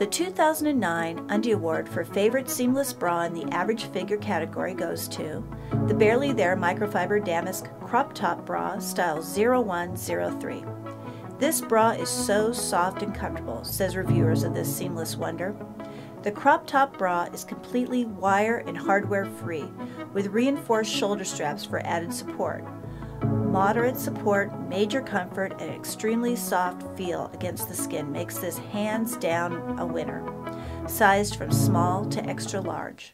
The 2009 Undie Award for Favorite Seamless Bra in the Average Figure category goes to the Barely There Microfiber Damask Crop Top Bra, style 0103. This bra is so soft and comfortable, says reviewers of this seamless wonder. The crop top bra is completely wire and hardware free, with reinforced shoulder straps for added support. Moderate support, major comfort, and extremely soft feel against the skin makes this hands down a winner. Sized from small to extra large.